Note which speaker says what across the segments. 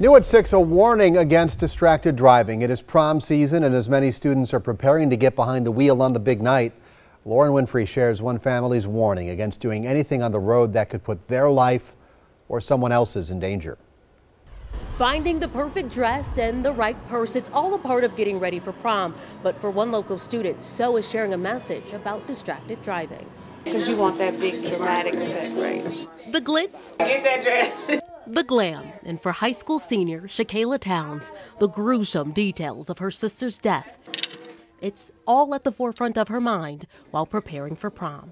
Speaker 1: New at 6, a warning against distracted driving. It is prom season, and as many students are preparing to get behind the wheel on the big night, Lauren Winfrey shares one family's warning against doing anything on the road that could put their life or someone else's in danger.
Speaker 2: Finding the perfect dress and the right purse, it's all a part of getting ready for prom. But for one local student, so is sharing a message about distracted driving.
Speaker 3: Because you want that big dramatic effect, right?
Speaker 2: The glitz.
Speaker 3: Get that dress.
Speaker 2: The glam, and for high school senior Shakayla Towns, the gruesome details of her sister's death. It's all at the forefront of her mind while preparing for prom.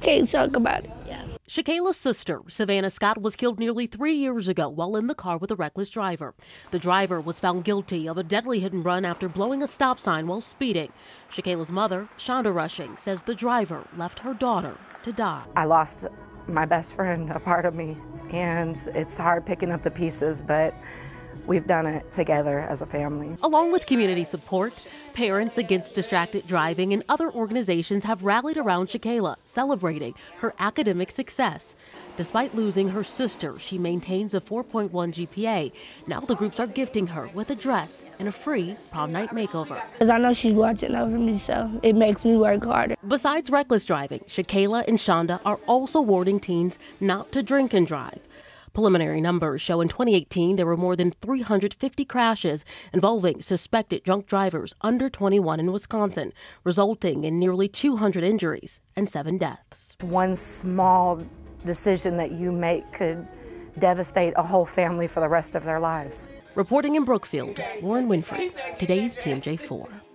Speaker 4: Can't talk about it.
Speaker 2: Yeah. Shakayla's sister, Savannah Scott, was killed nearly three years ago while in the car with a reckless driver. The driver was found guilty of a deadly hit and run after blowing a stop sign while speeding. Shakayla's mother, Shonda Rushing, says the driver left her daughter to die.
Speaker 5: I lost my best friend, a part of me, and it's hard picking up the pieces, but we've done it together as a family.
Speaker 2: Along with community support, Parents Against Distracted Driving and other organizations have rallied around Shakayla, celebrating her academic success. Despite losing her sister, she maintains a 4.1 GPA. Now the groups are gifting her with a dress and a free prom night makeover.
Speaker 4: Because I know she's watching over me, so it makes me work harder.
Speaker 2: Besides reckless driving, Shakayla and Shonda are also warning teens not to drink and drive. Preliminary numbers show in 2018 there were more than 350 crashes involving suspected drunk drivers under 21 in Wisconsin, resulting in nearly 200 injuries and seven deaths.
Speaker 5: One small decision that you make could devastate a whole family for the rest of their lives.
Speaker 2: Reporting in Brookfield, Lauren Winfrey, today's TMJ4.